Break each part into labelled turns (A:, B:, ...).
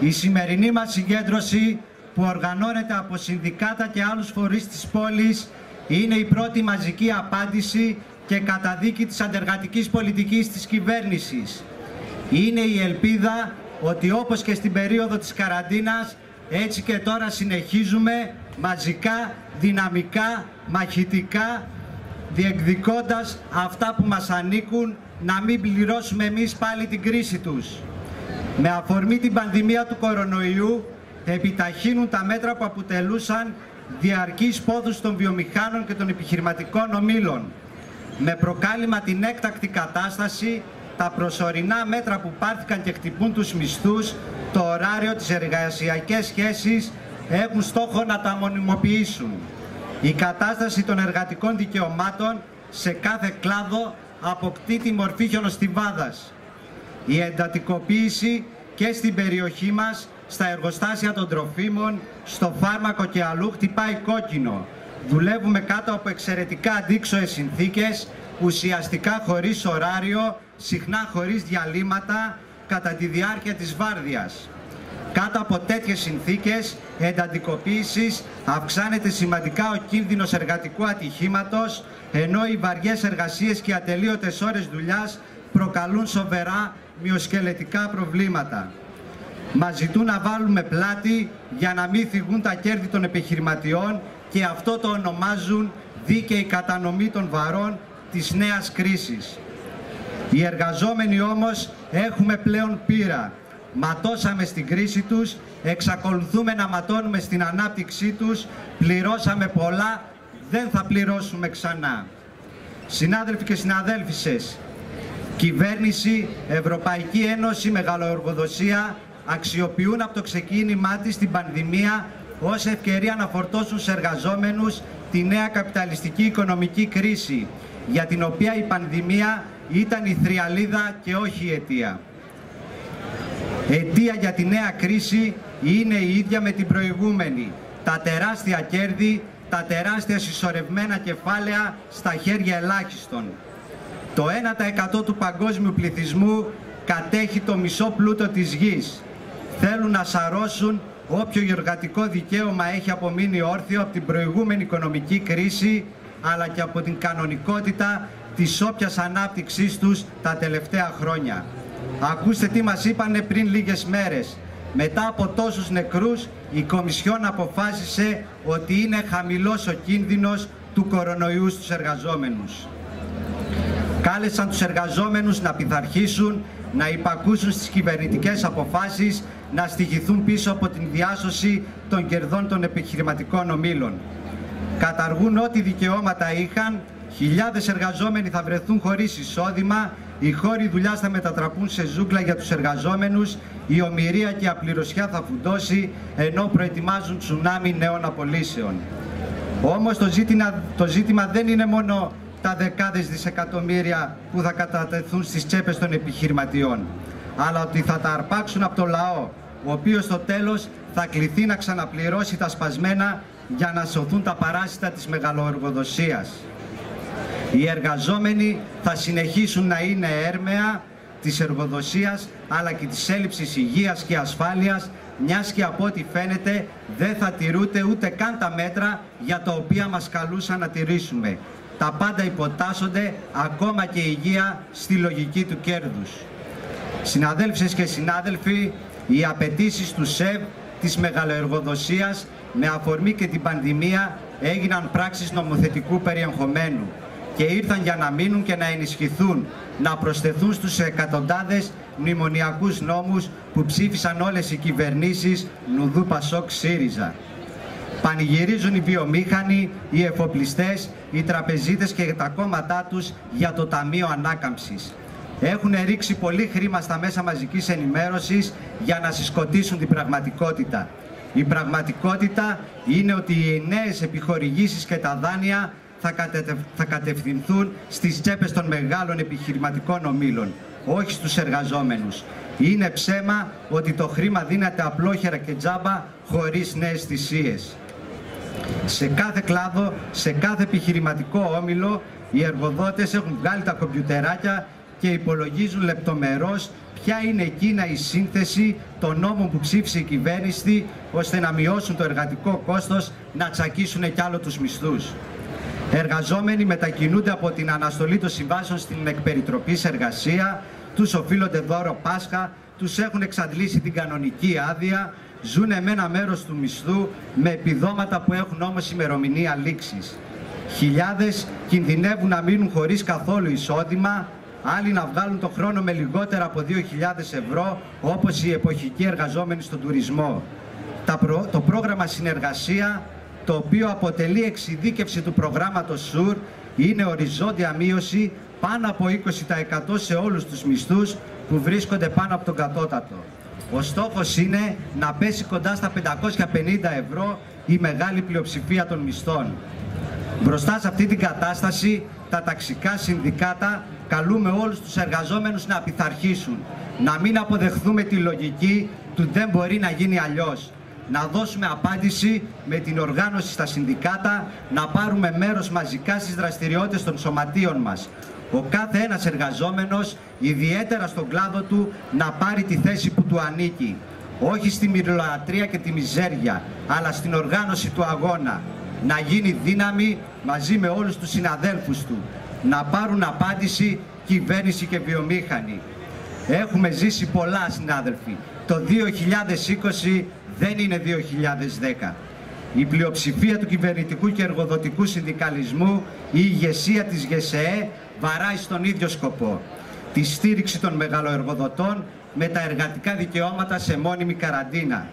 A: Η σημερινή μας συγκέντρωση που οργανώνεται από συνδικάτα και άλλους φορείς της πόλης είναι η πρώτη μαζική απάντηση και καταδίκη της αντεργατικής πολιτικής της κυβέρνησης. Είναι η ελπίδα ότι όπως και στην περίοδο της καραντίνας έτσι και τώρα συνεχίζουμε μαζικά, δυναμικά, μαχητικά διεκδικώντας αυτά που μας ανήκουν να μην πληρώσουμε εμείς πάλι την κρίση τους. Με αφορμή την πανδημία του κορονοϊού επιταχύνουν τα μέτρα που αποτελούσαν διαρκείς πόδους των βιομηχάνων και των επιχειρηματικών ομήλων. Με προκάλημα την έκτακτη κατάσταση, τα προσωρινά μέτρα που πάρθηκαν και χτυπούν τους μισθούς, το ωράριο, τις εργασιακές σχέσεις έχουν στόχο να τα μονιμοποιήσουν. Η κατάσταση των εργατικών δικαιωμάτων σε κάθε κλάδο αποκτεί τη μορφή χιονοστιβάδας. Η εντατικοποίηση και στην περιοχή μας, στα εργοστάσια των τροφίμων, στο φάρμακο και αλλού χτυπάει κόκκινο. Δουλεύουμε κάτω από εξαιρετικά αντίξωες συνθήκες, ουσιαστικά χωρίς ωράριο, συχνά χωρίς διαλύματα, κατά τη διάρκεια της βάρδιας. Κάτω από τέτοιες συνθήκες εντατικοποίησης αυξάνεται σημαντικά ο κίνδυνος εργατικού ατυχήματος, ενώ οι βαριές εργασίες και οι ατελείωτες ώρες δουλειάς προκαλούν σοβαρά μυοσκελετικά προβλήματα. Μας ζητούν να βάλουμε πλάτη για να μην θυγούν τα κέρδη των επιχειρηματιών και αυτό το ονομάζουν δίκαιη κατανομή των βαρών της νέας κρίσης. Οι εργαζόμενοι όμως έχουμε πλέον πείρα ματώσαμε στην κρίση τους, εξακολουθούμε να ματώνουμε στην ανάπτυξή τους, πληρώσαμε πολλά, δεν θα πληρώσουμε ξανά. Συνάδελφοι και συναδέλφισες, κυβέρνηση, Ευρωπαϊκή Ένωση, Μεγαλοεργοδοσία αξιοποιούν από το ξεκίνημά της την πανδημία ως ευκαιρία να φορτώσουν σε εργαζόμενους τη νέα καπιταλιστική οικονομική κρίση, για την οποία η πανδημία ήταν η θριαλίδα και όχι η αιτία αιτία για τη νέα κρίση είναι η ίδια με την προηγούμενη. Τα τεράστια κέρδη, τα τεράστια συσσωρευμένα κεφάλαια στα χέρια ελάχιστων. Το 1% του παγκόσμιου πληθυσμού κατέχει το μισό πλούτο της γης. Θέλουν να σαρώσουν όποιο εργατικό δικαίωμα έχει απομείνει όρθιο από την προηγούμενη οικονομική κρίση αλλά και από την κανονικότητα της όποιας ανάπτυξής τους τα τελευταία χρόνια. Ακούστε τι μας είπανε πριν λίγες μέρες. Μετά από τόσους νεκρούς, η Κομισιόν αποφάσισε ότι είναι χαμηλός ο κίνδυνος του κορονοϊού στους εργαζόμενους. Κάλεσαν τους εργαζόμενους να πειθαρχήσουν, να υπακούσουν στις κυβερνητικές αποφάσεις, να στοιχηθούν πίσω από την διάσωση των κερδών των επιχειρηματικών ομήλων. Καταργούν ό,τι δικαιώματα είχαν, χιλιάδες εργαζόμενοι θα βρεθούν χωρίς εισόδημα οι χώροι δουλειά θα μετατραπούν σε ζούγκλα για τους εργαζόμενους, η ομοιρία και η απληρωσιά θα φουντώσει, ενώ προετοιμάζουν τσουνάμι νέων απολύσεων. Όμως το ζήτημα, το ζήτημα δεν είναι μόνο τα δεκάδες δισεκατομμύρια που θα κατατεθούν στις τσέπες των επιχειρηματιών, αλλά ότι θα τα αρπάξουν από το λαό, ο οποίος στο τέλος θα κληθεί να ξαναπληρώσει τα σπασμένα για να σωθούν τα παράσιτα της μεγαλοεργοδοσίας. Οι εργαζόμενοι θα συνεχίσουν να είναι έρμεα της εργοδοσίας αλλά και της έλλειψης υγείας και ασφάλειας μιας και από ό,τι φαίνεται δεν θα τηρούνται ούτε καν τα μέτρα για τα οποία μας καλούσαν να τηρήσουμε. Τα πάντα υποτάσσονται, ακόμα και η υγεία, στη λογική του κέρδους. Συναδέλφες και συνάδελφοι, οι απαιτήσεις του ΣΕΒ της μεγαλοεργοδοσίας με αφορμή και την πανδημία έγιναν πράξεις νομοθετικού περιεχομένου και ήρθαν για να μείνουν και να ενισχυθούν, να προσθεθούν στους εκατοντάδες μνημονιακούς νόμους που ψήφισαν όλες οι κυβερνήσεις Νουδού Πασόκ ΣΥΡΙΖΑ. Πανηγυρίζουν οι βιομήχανοι, οι εφοπλιστές, οι τραπεζίτες και τα κόμματά τους για το Ταμείο Ανάκαμψης. Έχουν ρίξει πολύ χρήμα στα μέσα μαζικής ενημέρωσης για να συσκοτήσουν την πραγματικότητα. Η πραγματικότητα είναι ότι οι νέες επιχορηγήσεις και τα δάνεια θα κατευθυνθούν στις τσέπες των μεγάλων επιχειρηματικών ομίλων, όχι στους εργαζόμενους. Είναι ψέμα ότι το χρήμα δίνεται απλόχερα και τζάμπα χωρίς νέες θυσίες. Σε κάθε κλάδο, σε κάθε επιχειρηματικό όμιλο, οι εργοδότες έχουν βγάλει τα κομπιουτεράκια και υπολογίζουν λεπτομερώς ποια είναι εκείνα η σύνθεση των νόμων που ψήφισε η κυβέρνηση ώστε να μειώσουν το εργατικό κόστος, να τσακίσουν κι άλλο τους μισθούς. Εργαζόμενοι μετακινούνται από την αναστολή των συμβάσεων στην εκπεριτροπή εργασία, τους οφείλονται δώρο Πάσχα, τους έχουν εξαντλήσει την κανονική άδεια, ζουν με ένα μέρος του μισθού με επιδόματα που έχουν όμως ημερομηνία λήξης. Χιλιάδες κινδυνεύουν να μείνουν χωρίς καθόλου εισόδημα, άλλοι να βγάλουν το χρόνο με λιγότερα από 2.000 ευρώ, όπως οι εποχικοί εργαζόμενοι στον τουρισμό. Το πρόγραμμα συνεργασία, το οποίο αποτελεί εξειδίκευση του προγράμματος ΣΟΥΡ, είναι οριζόντια μείωση πάνω από 20% σε όλους τους μισθούς που βρίσκονται πάνω από τον κατώτατο. Ο στόχος είναι να πέσει κοντά στα 550 ευρώ η μεγάλη πλειοψηφία των μισθών. Μπροστά σε αυτή την κατάσταση, τα ταξικά συνδικάτα καλούμε όλους τους εργαζόμενους να πειθαρχήσουν, να μην αποδεχθούμε τη λογική του δεν μπορεί να γίνει αλλιώς. Να δώσουμε απάντηση με την οργάνωση στα συνδικάτα, να πάρουμε μέρος μαζικά στις δραστηριότητες των σωματείων μας. Ο κάθε ένας εργαζόμενος, ιδιαίτερα στον κλάδο του, να πάρει τη θέση που του ανήκει. Όχι στη μυρολατρία και τη μιζέρια, αλλά στην οργάνωση του αγώνα να γίνει δύναμη μαζί με όλους τους συναδέλφους του, να πάρουν απάντηση κυβέρνηση και βιομήχανη. Έχουμε ζήσει πολλά συνάδελφοι. Το 2020 δεν είναι 2010. Η πλειοψηφία του κυβερνητικού και εργοδοτικού συνδικαλισμού, η ηγεσία της ΓΕΣΕΕ βαράει στον ίδιο σκοπό. Τη στήριξη των μεγαλοεργοδοτών με τα εργατικά δικαιώματα σε μόνιμη καραντίνα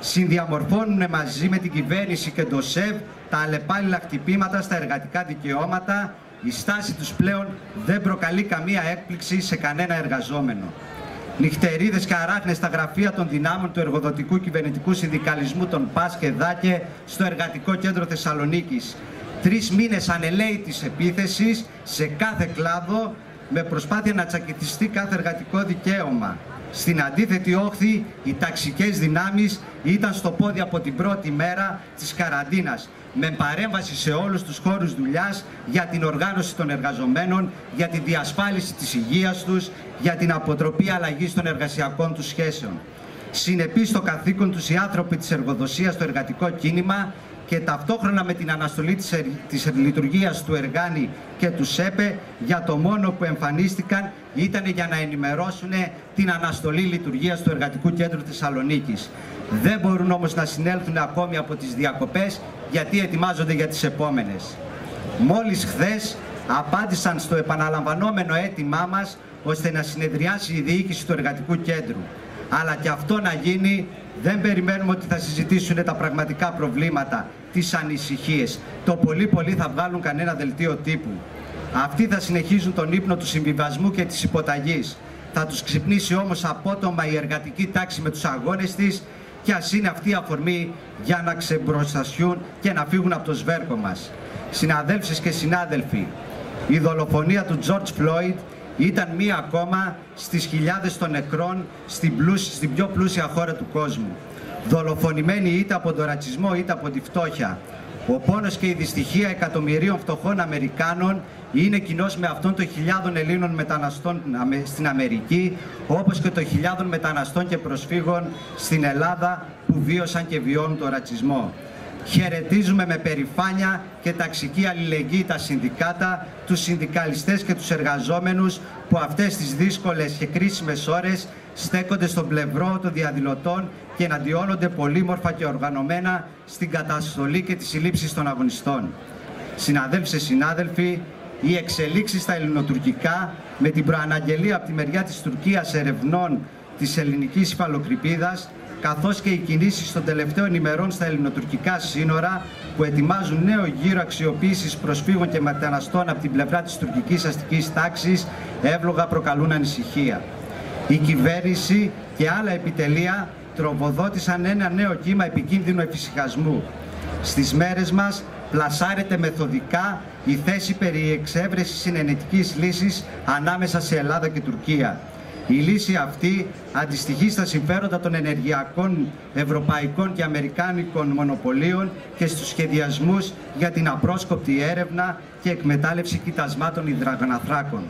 A: συνδιαμορφώνουν μαζί με την κυβέρνηση και το ΣΕΒ τα αλλεπάλληλα χτυπήματα στα εργατικά δικαιώματα, η στάση τους πλέον δεν προκαλεί καμία έκπληξη σε κανένα εργαζόμενο. Νυχτερίδες και αράχνες στα γραφεία των δυνάμων του εργοδοτικού κυβερνητικού συνδικαλισμού των ΠΑΣ και ΔΑΚΕ στο Εργατικό Κέντρο Θεσσαλονίκης. Τρεις μήνες ανελαίητης επίθεσης σε κάθε κλάδο με προσπάθεια να τσακιτιστεί κάθε εργατικό δικαίωμα. Στην αντίθετη όχθη, οι ταξικές δυνάμεις ήταν στο πόδι από την πρώτη μέρα της καραντίνας με παρέμβαση σε όλους τους χώρους δουλειάς για την οργάνωση των εργαζομένων, για τη διασφάλιση της υγείας τους, για την αποτροπή αλλαγής των εργασιακών τους σχέσεων. Συνεπείς στο καθήκον τους οι άνθρωποι της εργοδοσίας στο εργατικό κίνημα και ταυτόχρονα με την αναστολή της, της λειτουργίας του Εργάνη και του ΣΕΠΕ για το μόνο που εμφανίστηκαν ήταν για να ενημερώσουν την αναστολή λειτουργίας του Εργατικού Κέντρου Θεσσαλονίκης. Δεν μπορούν όμως να συνέλθουν ακόμη από τις διακοπές γιατί ετοιμάζονται για τις επόμενες. Μόλις χθες απάντησαν στο επαναλαμβανόμενο αίτημά μας ώστε να συνεδριάσει η διοίκηση του Εργατικού Κέντρου. Αλλά και αυτό να γίνει δεν περιμένουμε ότι θα συζητήσουν τα πραγματικά προβλήματα, τις ανησυχίες. Το πολύ πολύ θα βγάλουν κανένα δελτίο τύπου. Αυτοί θα συνεχίζουν τον ύπνο του συμβιβασμού και της υποταγής. Θα τους ξυπνήσει όμως απότομα η εργατική τάξη με τους αγώνες της και ας είναι αυτή η αφορμή για να ξεμπροστασιούν και να φύγουν από το σβέρκο μας. Συναδέλφες και συνάδελφοι, η δολοφονία του George Floyd ήταν μία ακόμα στις χιλιάδες των νεκρών στην, πλούσια, στην πιο πλούσια χώρα του κόσμου. Δολοφονημένοι είτε από τον ρατσισμό είτε από τη φτώχεια. Ο πόνος και η δυστυχία εκατομμυρίων φτωχών Αμερικάνων είναι κοινός με αυτόν των χιλιάδων Ελλήνων μεταναστών στην Αμερική, όπως και των χιλιάδων μεταναστών και προσφύγων στην Ελλάδα που βίωσαν και βιώνουν τον ρατσισμό. Χαιρετίζουμε με περηφάνεια και ταξική αλληλεγγύη τα συνδικάτα, τους συνδικαλιστές και τους εργαζόμενους που αυτές τις δύσκολες και κρίσιμες ώρες στέκονται στον πλευρό των διαδηλωτών και εναντιώνονται πολύμορφα και οργανωμένα στην καταστολή και τη συλλήψη των αγωνιστών. Συναδέλφοι συνάδελφοι, οι εξελίξεις στα ελληνοτουρκικά με την προαναγγελία από τη μεριά της Τουρκίας ερευνών της ελληνικής υφαλοκρηπίδας καθώς και οι κινήσεις των τελευταίων ημερών στα ελληνοτουρκικά σύνορα που ετοιμάζουν νέο γύρο αξιοποίησης προσφύγων και μεταναστών από την πλευρά της τουρκικής αστικής τάξης εύλογα προκαλούν ανησυχία. Η κυβέρνηση και άλλα επιτελεία τροποδότησαν ένα νέο κύμα επικίνδυνου εφησυχασμού. Στις μέρες μας πλασάρεται μεθοδικά η θέση περί εξέβρεσης συνενετικής λύσης ανάμεσα σε Ελλάδα και Τουρκία. Η λύση αυτή αντιστοιχεί στα συμφέροντα των ενεργειακών ευρωπαϊκών και αμερικάνικων μονοπωλίων και στους σχεδιασμούς για την απρόσκοπτη έρευνα και εκμετάλλευση κοιτασμάτων υδραγοναθράκων.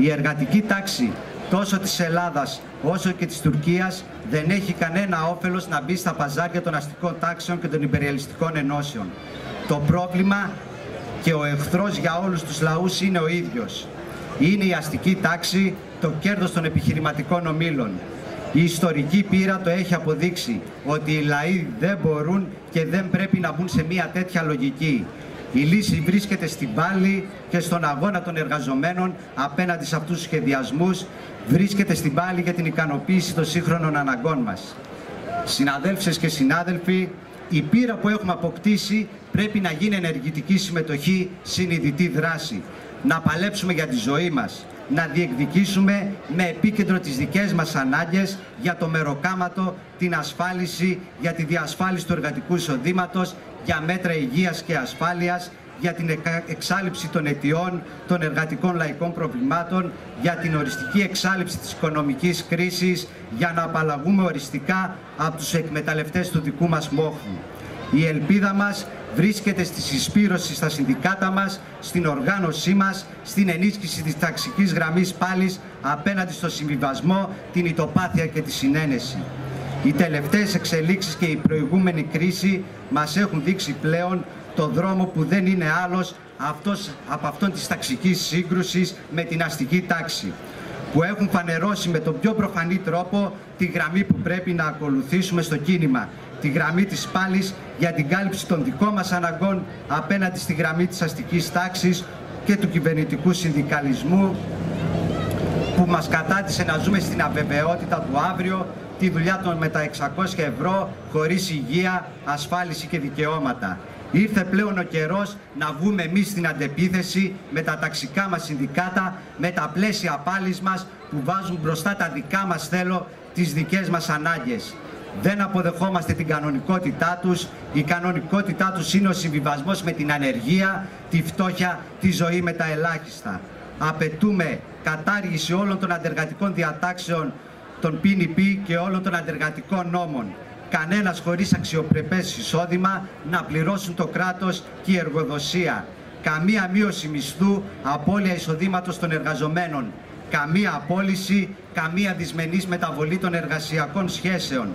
A: Η εργατική τάξη τόσο της Ελλάδας όσο και της Τουρκίας δεν έχει κανένα όφελος να μπει στα παζάρια των αστικών τάξεων και των υπεριαλιστικών ενώσεων. Το πρόβλημα και ο εχθρός για όλους τους λαούς είναι ο ίδιος. Είναι η αστική τάξη, το κέρδος των επιχειρηματικών ομήλων. Η ιστορική πείρα το έχει αποδείξει ότι οι λαοί δεν μπορούν και δεν πρέπει να μπουν σε μια τέτοια λογική. Η λύση βρίσκεται στην πάλη και στον αγώνα των εργαζομένων απέναντι σε αυτούς τους σχεδιασμούς, βρίσκεται στην πάλη για την ικανοποίηση των σύγχρονων αναγκών μας. Συναδέλφες και συνάδελφοι, η πείρα που έχουμε αποκτήσει πρέπει να γίνει ενεργητική συμμετοχή, συνειδητή δράση. Να παλέψουμε για τη ζωή μας, να διεκδικήσουμε με επίκεντρο τις δικές μας ανάγκες για το μεροκάματο, την ασφάλιση, για τη διασφάλιση του εργατικού εισοδήματος, για μέτρα υγείας και ασφάλειας, για την εξάλληψη των αιτιών των εργατικών λαϊκών προβλημάτων, για την οριστική εξάλληψη της οικονομικής κρίσης, για να απαλλαγούμε οριστικά από τους εκμεταλλευτές του δικού μας μόχου. Η ελπίδα μας βρίσκεται στη συσπήρωση στα συνδικάτα μας, στην οργάνωσή μας, στην ενίσχυση της ταξικής γραμμής πάλης απέναντι στο συμβιβασμό, την ητοπάθεια και τη συνένεση. Οι τελευταίες εξελίξεις και η προηγούμενη κρίση μας έχουν δείξει πλέον το δρόμο που δεν είναι άλλος αυτός, από αυτόν της ταξικής σύγκρουσης με την αστική τάξη που έχουν φανερώσει με τον πιο προφανή τρόπο τη γραμμή που πρέπει να ακολουθήσουμε στο κίνημα. Τη γραμμή της πάλης για την κάλυψη των δικών μας αναγκών απέναντι στη γραμμή της αστικής τάξης και του κυβερνητικού συνδικαλισμού που μας κατάτησε να ζούμε στην αβεβαιότητα του αύριο, τη δουλειά των με τα 600 ευρώ, χωρίς υγεία, ασφάλιση και δικαιώματα. Ήρθε πλέον ο καιρός να βγούμε εμείς στην αντεπίθεση με τα ταξικά μας συνδικάτα, με τα πλαίσια πάλης μας που βάζουν μπροστά τα δικά μας θέλω, τις δικές μας ανάγκες. Δεν αποδεχόμαστε την κανονικότητά τους. Η κανονικότητά τους είναι ο συμβιβασμός με την ανεργία, τη φτώχεια, τη ζωή με τα ελάχιστα. Απαιτούμε κατάργηση όλων των αντεργατικών διατάξεων των PNP και όλων των αντεργατικών νόμων κανένας χωρίς αξιοπρεπές εισόδημα να πληρώσουν το κράτος και η εργοδοσία. Καμία μείωση μισθού, απώλεια εισοδήματος των εργαζομένων. Καμία απόλυση, καμία δυσμενής μεταβολή των εργασιακών σχέσεων.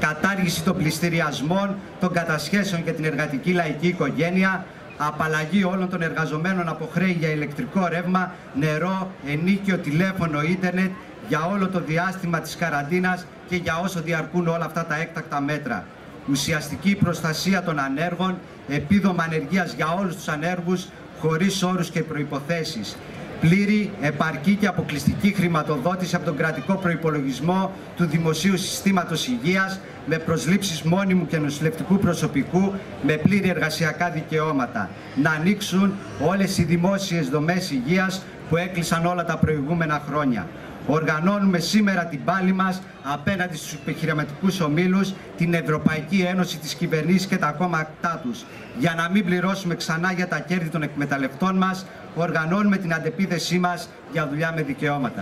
A: Κατάργηση των πληστηριασμών, των κατασχέσεων για την εργατική λαϊκή οικογένεια, απαλλαγή όλων των εργαζομένων από χρέη για ηλεκτρικό ρεύμα, νερό, ενίκιο, τηλέφωνο, ίντερνετ για όλο το διάστημα της καραντίνας και για όσο διαρκούν όλα αυτά τα έκτακτα μέτρα. Ουσιαστική προστασία των ανέργων, επίδομα ανεργίας για όλους τους ανέργους, χωρίς όρους και προϋποθέσεις. Πλήρη, επαρκή και αποκλειστική χρηματοδότηση από τον κρατικό προϋπολογισμό του Δημοσίου Συστήματος Υγείας με προσλήψεις μόνιμου και νοσηλευτικού προσωπικού με πλήρη εργασιακά δικαιώματα. Να ανοίξουν όλες οι δημόσιες δομές υγείας που έκλεισαν όλα τα προηγούμενα χρόνια. Οργανώνουμε σήμερα την πάλη μας απέναντι στους επιχειρηματικούς ομίλους, την Ευρωπαϊκή Ένωση, της κυβερνήσης και τα κόμματά τους. Για να μην πληρώσουμε ξανά για τα κέρδη των εκμεταλλευτών μας, οργανώνουμε την αντεπίθεσή μας για δουλειά με δικαιώματα.